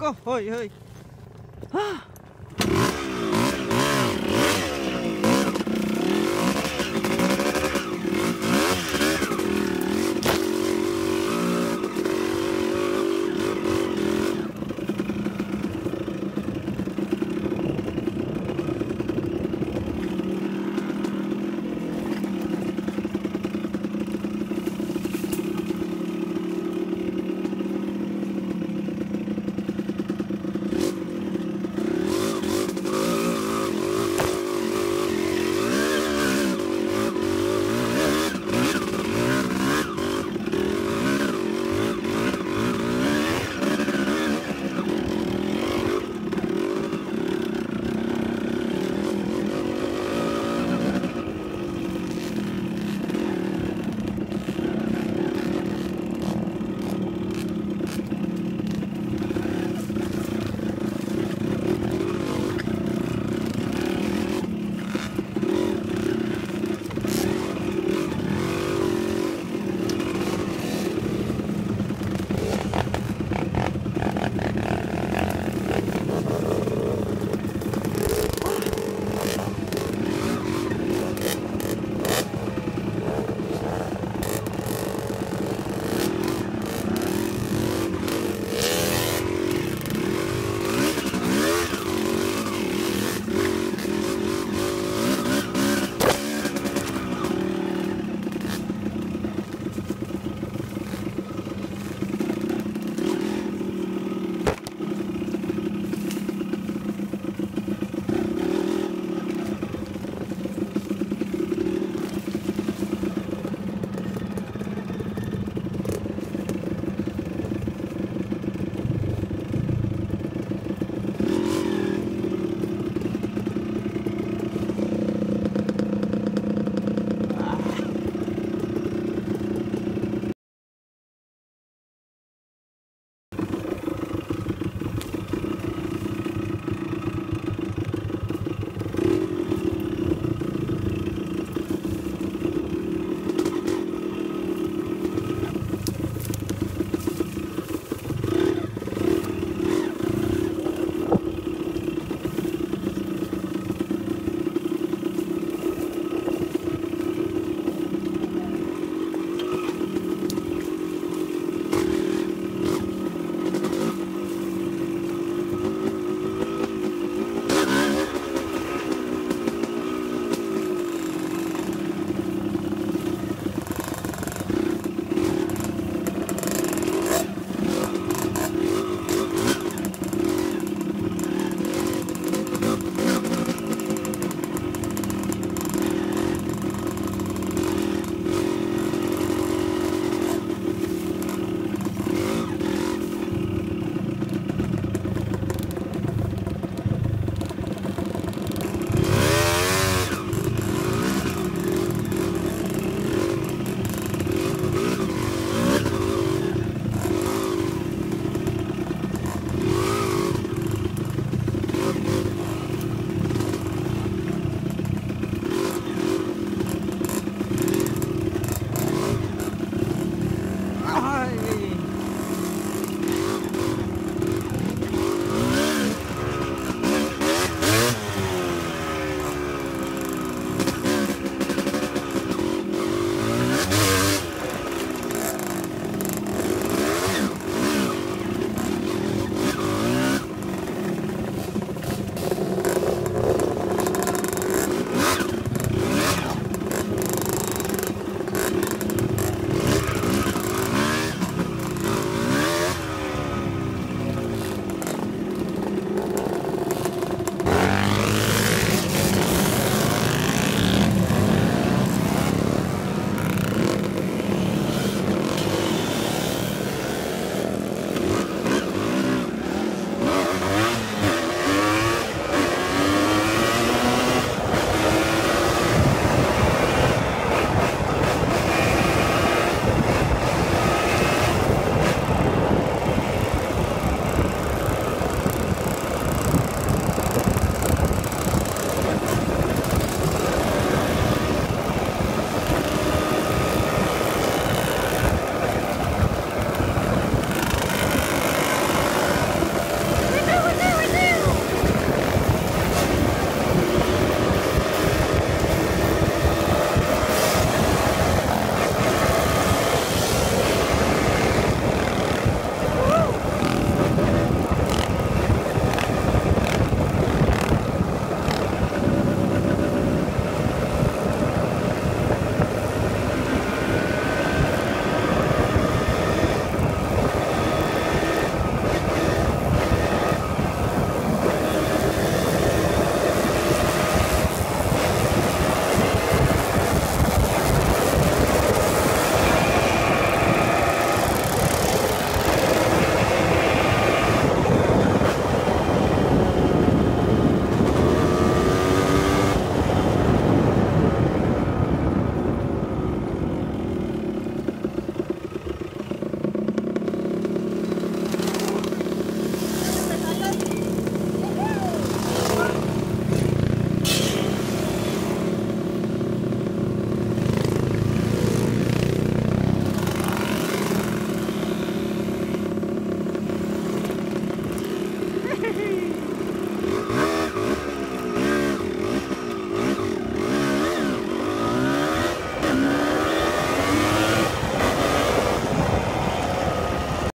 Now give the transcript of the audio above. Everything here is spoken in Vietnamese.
cô hơi hơi.